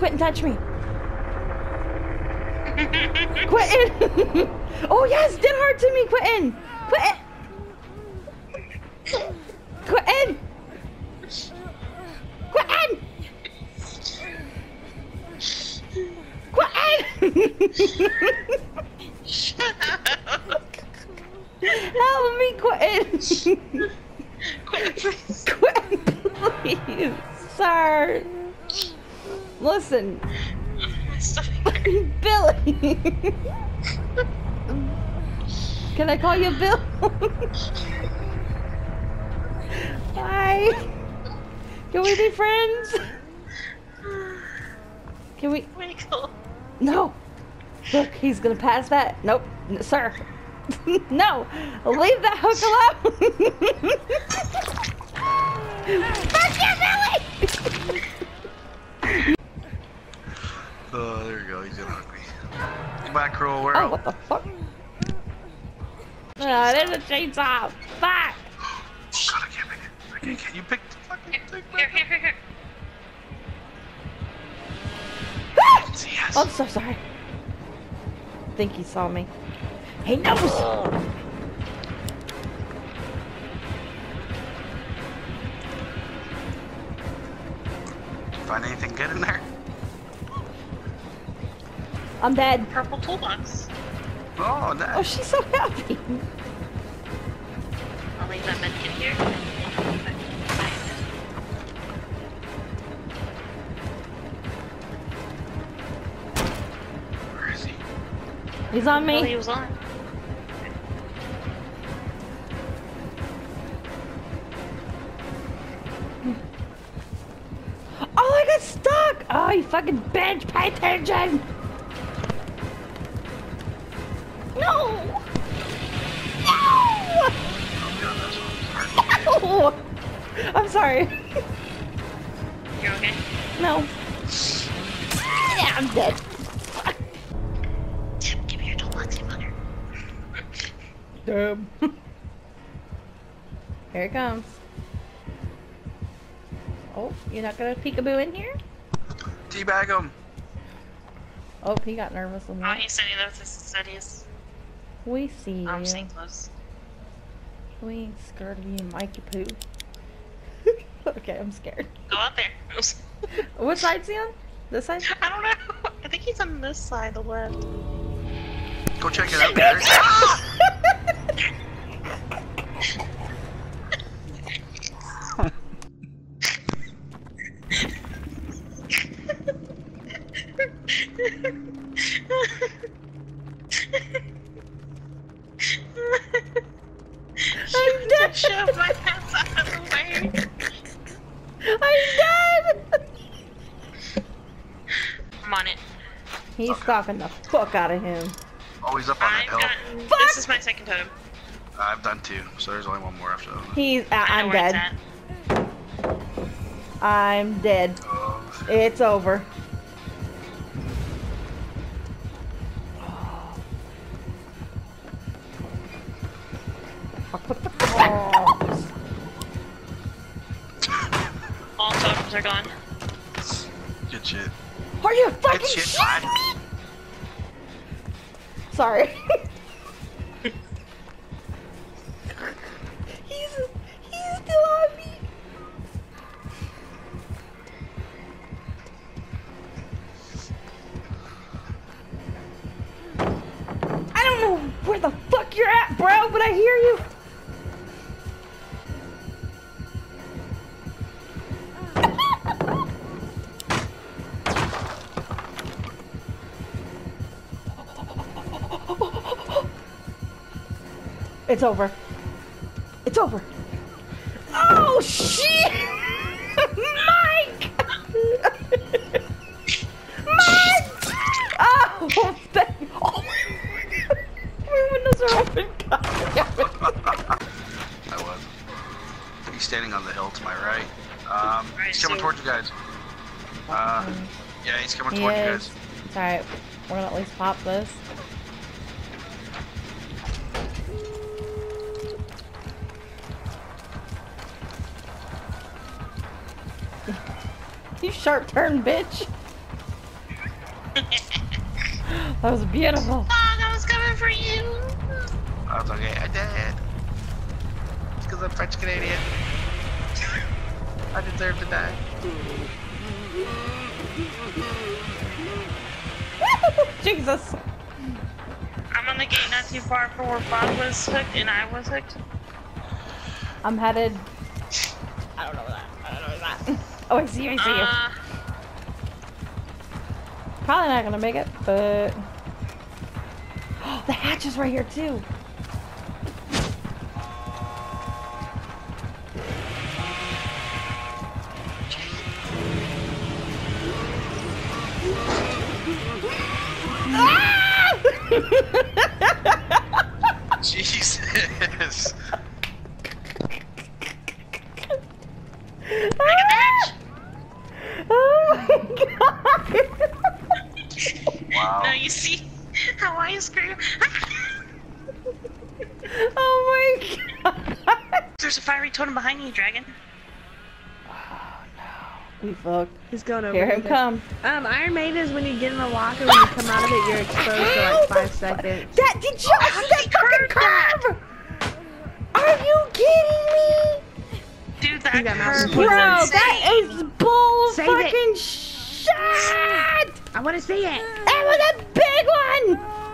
Quentin, touch me. Quentin! oh yes, did hard to me, Quentin! Quentin! Quentin! Quentin! Quentin! Help me, Quentin! Here. Billy. Can I call you Bill? Bye. Can we be friends? Can we? Michael. No. Look, he's gonna pass that. Nope, N- sir. no, leave that hook alone. Fuck you, Billy. Oh, there you go. He's gonna hug me. Back row, where Oh, out? what the fuck? Ah, there's a chainsaw. Fuck. God, I can't make it. I can't, can you pick the fucking Here, thing here, back here, here, here. Yes. I'm so sorry. I think he saw me. He knows. Find anything good in there? I'm dead. Purple toolbox. Oh, Oh, she's so happy. I'll leave that medkit here. Where is he? He's on Well, oh, he me. was on. Oh, I got stuck. Oh, you fucking bitch. Pay attention. No. No. No. I'm sorry. You're okay? No. Yeah, I'm dead. Tim, give me your toolbox, you. Damn. Here it comes. Oh, you're not gonna peekaboo in here? Teabag him. Oh, he got nervous Oh, that. he's sending those as studies. We see I'm you. staying close. We ain't scared of you, Mikey Poo. okay, I'm scared. Go out there. What side's he on? This side? I don't know. I think he's on this side, the left. Go check it out, Gary. I'm dead. Shove my ass out of the way. I'm dead! I'm on it. He's stalking the fuck out of him. Oh, he's up on that I've hill. gotten. Fuck! This is my second totem. I've done two, so there's only one more after that. He's. Uh, I know I'm where it's dead. at. I'm dead. Oh, It's over. I'll put the claws. All totems are gone. good shit. Are you fucking Good shit, shitting me? Sorry. he's he's still on me. I don't know where the fuck you're at, bro, but I hear you. It's over. It's over. Oh shit! Mike! Mike! Oh, thank oh my god. My windows are open. God. I was. He's standing on the hill to my right. Um, Right, he's coming so- towards you guys. Uh, yeah, he's coming He towards you guys. It's alright. We're gonna at least pop this. You sharp turn, bitch. That was beautiful. Oh, Dog, I was coming for you. I was okay. I did. It's because I'm French Canadian. I deserve to die. Jesus. I'm on the gate not too far from where Bob was hooked and I was hooked. I'm headed. I don't know where that. I don't know where that. Oh, I see you. I see you. Uh, Probably not gonna make it, but the hatch is right here too. Jesus. oh my god! Wow. no, you see how I scream? oh my god! There's a fiery totem behind you, dragon. Oh no, We fucked. He's going over. Here him here. come. Um, Iron Maiden is when you get in the locker, when you come out of it, you're exposed for like five seconds. That did you How see did he that fucking curve? Are you kidding me? Dude, that You curve Bro, was Bro, insane. that is bull Save it. fucking shit! I want to see it. That was a big one!